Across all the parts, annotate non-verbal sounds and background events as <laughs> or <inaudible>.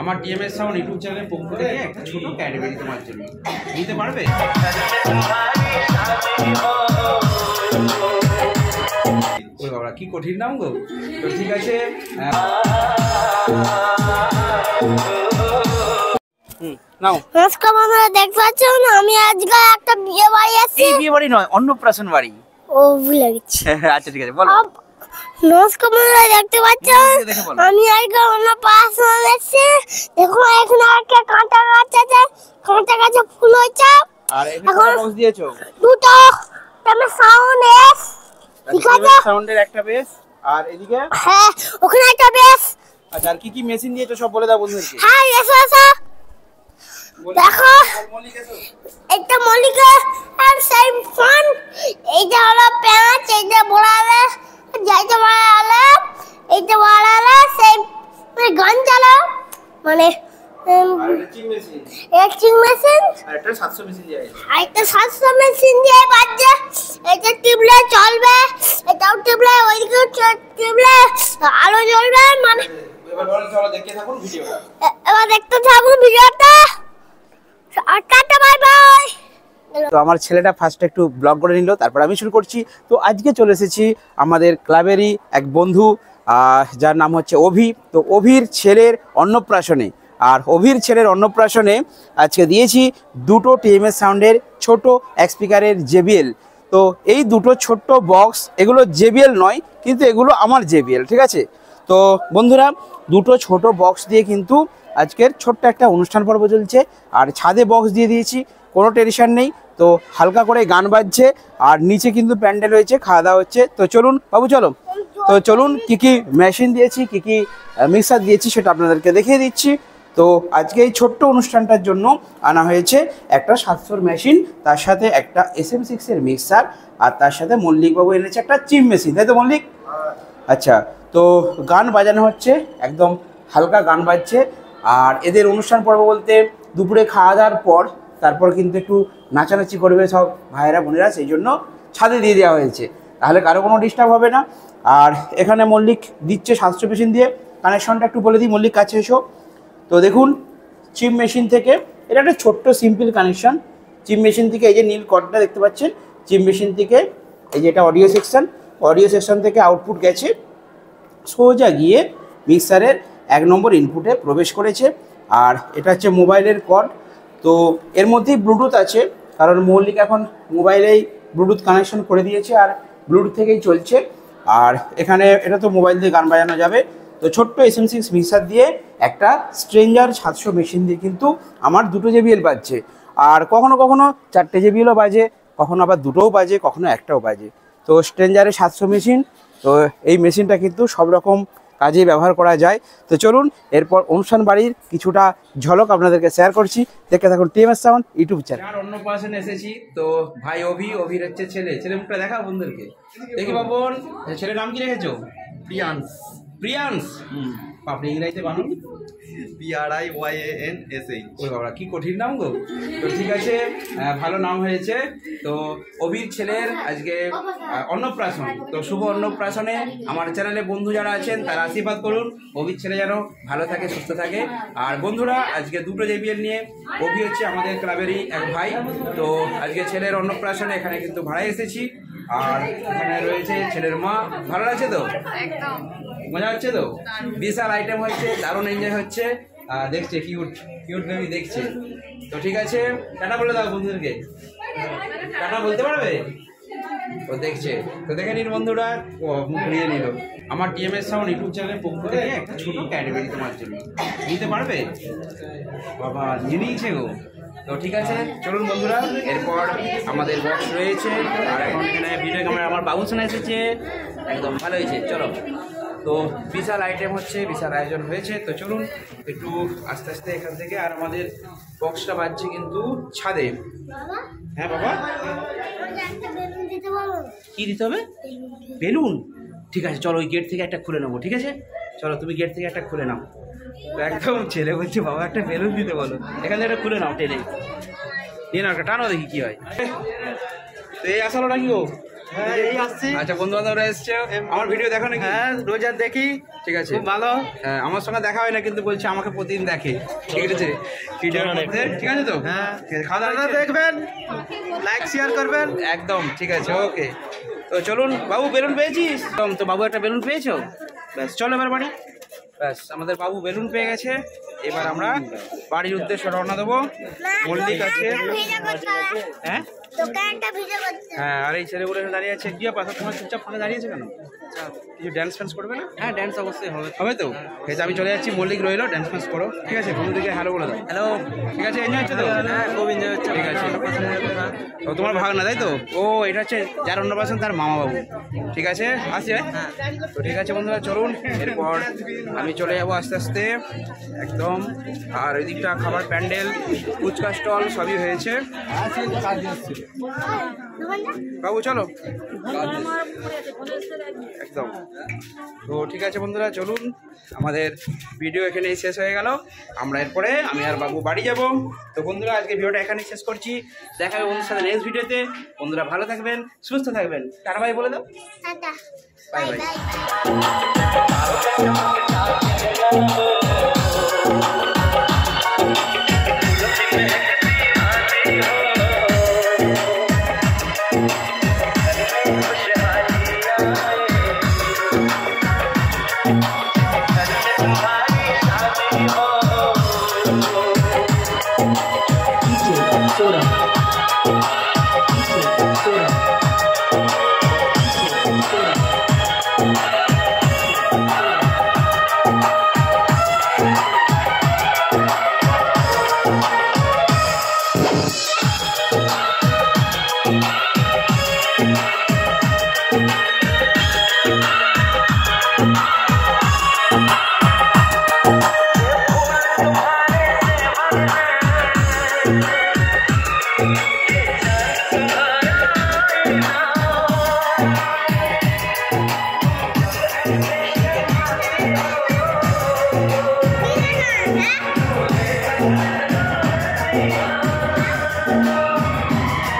আমার DMS sound YouTube চ্যানেলের পক্ষ থেকে একটা ছোট ক্যাডবেরি তোমার জন্য। নিতে পারবে? বাবা কি কঠিন নাম গো। তো ঠিক আছে আমি আজকে একটা বিয়ে বাড়ি আছি। এই বিয়ে বাড়ি নয় অন্নপ্রাশন বাড়ি। ও ভুলে গেছি। <laughs> আচ্ছা ঠিক আছে বলো। নমস্কার বন্ধুরা দেখতে পাচ্ছেন দেখে আমি আজকে অন্য পাশ এসেছি দেখুন এখানে একটা কাঁটা গাছ আছে। কাঁটা গাছে ফুল হয়েছে। এখানে দুটো। Sound S. ঠিক আছে? সাউন্ডের একটা বেস আর এদিকে? হ্যাঁ ওখানে একটা আচ্ছা আর কি কি মেশিন দিয়েছ সব বলে দাও বন্ধুদেরকে। হ্যাঁ এসো এসো দেখো। মল্লিকা আর সেই ফোন এইটা হলো প্যাঁচ এইটা বড়ালে। যাইতে বড়ালে এইটা বড়ালে সেই মানে গান চালা মানে মেশিন। দিয়ে আছে আর একটা সাতশো মেশিন দিয়ে বাজছে। এটা টিপলে চলবে এটাও চ- আলো জ্বলবে মানে এবার দেখতে থাকুন ভিডিওটা। এবার দেখতে থাকুন তো আমার ছেলেটা ফার্স্ট একটু ব্লগ করে নিল, তারপর আমি শুরু করছি। তো আজকে চলে এসেছি আমাদের ক্লাবেরই এক বন্ধু যার নাম হচ্ছে অভি। তো অভির ছেলের অন্নপ্রাশনে, আর অভির ছেলের অন্নপ্রাশনে আজকে দিয়েছি দুটো টিএমএস সাউন্ডের ছোট এক স্পিকারের জেবিএল। তো এই দুটো ছোট্ট বক্স এগুলো জেবিএল নয়, কিন্তু এগুলো আমার জেবিএল, ঠিক আছে? তো বন্ধুরা, দুটো ছোট বক্স দিয়ে কিন্তু আজকের ছোট্ট একটা অনুষ্ঠান পর্ব চলছে, আর ছাদে বক্স দিয়ে দিয়েছি। কোনো টেনশন নেই। তো হালকা করে গান বাজছে, আর নিচে কিন্তু প্যান্ডেল হয়েছে, খাওয়া দাওয়া হচ্ছে। তো চলুন, বাবু চলো। তো চলুন, কি কি মেশিন দিয়েছি, কি কি মিক্সার দিয়েছি সেটা আপনাদেরকে দেখিয়ে দিচ্ছি। তো আজকে এই ছোট্ট অনুষ্ঠানটার জন্য আনা হয়েছে একটা সাতশোর মেশিন তার সাথে একটা এস এম সিক্সের মিক্সার আর তার সাথে মল্লিকবাবু এনেছে একটা চিম মেশিন তাই তো মল্লিক? আচ্ছা তো গান বাজানো হচ্ছে, একদম হালকা গান বাজছে। আর এদের অনুষ্ঠান পর্ব বলতে দুপুরে খাওয়া দাওয়ার পর তারপর কিন্তু একটু নাচানাচি করবে সব ভাইয়েরা, বোনেরা, সেই জন্য ছাদে দিয়ে দেওয়া হয়েছে। তাহলে কারও কোনো ডিস্টার্ব হবে না। আর এখানে মল্লিক দিচ্ছে সাতশো মেশিন দিয়ে। কানেকশনটা একটু বলে দিই, মল্লিক কাছে এসো। তো দেখুন চিপ মেশিন থেকে, এটা একটা ছোট্ট সিম্পল কানেকশন চিপ মেশিন থেকে এই যে নীল কর্ডটা দেখতে পাচ্ছেন? চিপ মেশিন থেকে এই যে এটা অডিও সেকশন অডিও সেকশন থেকে আউটপুট গেছে। সোজা গিয়ে মিক্সারের এক নম্বর ইনপুটে প্রবেশ করেছে। আর এটা হচ্ছে মোবাইলের কর্ড তো এর মধ্যেই ব্লুটুথ আছে, কারণ মৌলিক এখন মোবাইলেই ব্লুটুথ কানেকশন করে দিয়েছে আর ব্লুটুথ থেকেই চলছে। আর এখানে এটা তো মোবাইল দিয়ে গান বাজানো যাবে। তো ছোট্ট এস এম সিক্স মিক্সার দিয়ে একটা স্ট্রেঞ্জার সাতশো মেশিন দিয়ে কিন্তু আমার দুটো জেবিএল বাজছে। আর কখনো কখনো চারটে জেবিএলও বাজে, কখনো আবার দুটোও বাজে, কখনো একটাও বাজে। তো স্ট্রেঞ্জারে সাতশো মেশিন তো এই মেশিনটা কিন্তু সব রকম কাজে ব্যবহার করা যায়। তো চলুন এরপর অনুষ্ঠান বাড়ির কিছুটা ঝলক আপনাদেরকে শেয়ার করছি। দেখে থাকুন টিএমএস সাউন্ড ইউটিউব চ্যানেল আর অন্য পাশে এসেছি তো ভাই অভি অভির হচ্ছে ছেলে। ছেলে মুখটা দেখা বন্ধুদেরকে। দেখি বাবন ছেলের নাম কি রেখেছো? প্রিয়ান্স প্রিয়াংশ? আপনি ইংরাজিতে বানান P R I Y A N S H ওরে বাবা কি কঠিন নাম গো? তো ঠিক আছে ভালো নাম হয়েছে। তো অভির ছেলের আজকে অন্নপ্রাশন। তো শুভ অন্নপ্রাশনে আমার চ্যানেলে বন্ধু যারা আছেন তারা আশীর্বাদ করুন। অভির ছেলে যেন ভালো থাকে সুস্থ থাকে। আর বন্ধুরা আজকে দুটো জেবিএল নিয়ে অভি হচ্ছে আমাদের ক্লাবেরই এক ভাই। তো আজকে ছেলের অন্নপ্রাশনে এখানে কিন্তু ভাড়ায় এসেছি। আর এখানে রয়েছে ছেলের মা। ভালো লাগছে তো? মজা হচ্ছে তো? বিশাল আইটেম হচ্ছে, দারুণ এনজয় হচ্ছে। আর দেখছে কিউট কিউট বেবি দেখছে। তো ঠিক আছে, টাটা বলে দাও বন্ধুদেরকে। টাটা বলতে পারবে? ও দেখছে। তো দেখে নিন বন্ধুরা মুখ নিয়ে নিল। আমার টিএমএস সাউন্ড ইউটিউব চ্যানেলের পক্ষ থেকে একটা ছোট ক্যাডবেরি তোমার জন্য। নিতে পারবে? বাবা, নিয়ে নিয়েছে গো। তো ঠিক আছে, চলুন বন্ধুরা, এরপর আমাদের বক্স রয়েছে। আর এখন এখানে ভিডিও ক্যামেরা আমার বাবু শোনা এসেছে। একদম ভালো হয়েছে, চলো। তো বিশাল আইটেম হচ্ছে বিশাল আয়োজন হয়েছে। তো চলুন একটু আস্তে আস্তে এখান থেকে আর আমাদের বক্সটা বাজছে কিন্তু ছাদে। হ্যাঁ বাবা? কি দিতে হবে? বেলুন? ঠিক আছে চলো ওই গেট থেকে একটা খুলে নেব ঠিক আছে? চলো তুমি গেট থেকে একটা খুলে নাও। তো একদম ছেলে বলছে বাবা একটা বেলুন দিতে বলো। এখান থেকে একটা খুলে নাও টেনে। নিয়ে নাও একটা টানো দেখি কি হয়। তো এই আসলো নাকি ও হ্যাঁ এই আসছি। আচ্ছা বন্ধু বান্ধবরা এসছে আমার ভিডিও দেখো নাকি? হ্যাঁ রোজ আর দেখি। ঠিক আছে। খুব ভালো। হ্যাঁ, আমার সঙ্গে দেখা হয় না কিন্তু বলছে আমাকে প্রতিদিন দেখে। ঠিক আছে? ভিডিওর মধ্যে। ঠিক আছে তো? হ্যাঁ। ঠিক আছে, খাওয়া দাওয়া দেখবেন। লাইক শেয়ার করবেন। একদম ঠিক আছে ওকে। তো চলুন বাবু বেলুন পেয়েছিস? একদম তো বাবু একটা বেলুন পেয়েছ? ব্যাস চলো এবার বাড়ি। ব্যাস আমাদের বাবু বেলুন পেয়ে গেছে। এবার আমরা বাড়ির উদ্দেশ্যে রওনা দেবো। মল্লিক আছে। হ্যাঁ? হ্যাঁ আর এই ছেলেগুলো দাঁড়িয়ে আছে। কি ব্যাপার? তোমার চুপচাপ দাঁড়িয়েছে কেন? কিছু ড্যান্স ফ্যান্স করবে না? হ্যাঁ ড্যান্স অবশ্যই হবে। হবে তো? ঠিক আছে আমি চলে যাচ্ছি মল্লিক রইল ড্যান্স ফ্যান্স করো। ঠিক আছে বন্ধুদিকে হ্যালো বলে দাও। হ্যালো ঠিক আছে এনজয় হচ্ছে তো? হ্যাঁ খুব এনজয় হচ্ছে। ঠিক আছে। ও তোমার ভাগ না তাই তো? ও এটা হচ্ছে যার অন্নপ্রাশন তার মামা বাবু ঠিক আছে? আসছে তো ঠিক আছে বন্ধুরা চলুন। এরপর আমি চলে যাব আস্তে আস্তে। একদম। আর ওই দিকটা খাবার প্যান্ডেল ফুচকা স্টল সবই হয়েছে। বাবু চলো। একদম। তো ঠিক আছে বন্ধুরা চলুন। আমাদের ভিডিও এখানেই শেষ হয়ে গেল। আমরা এরপরে আমি আর বাবু বাড়ি যাব। তো বন্ধুরা আজকে ভিডিওটা এখানেই শেষ করছি। দেখা হবে সাথে নেক্সট ভিডিওতে বন্ধুরা ভালো থাকবেন সুস্থ থাকবেন। টাটা ভাই বলে দাও। টাটা। বাই. Bye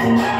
Yeah.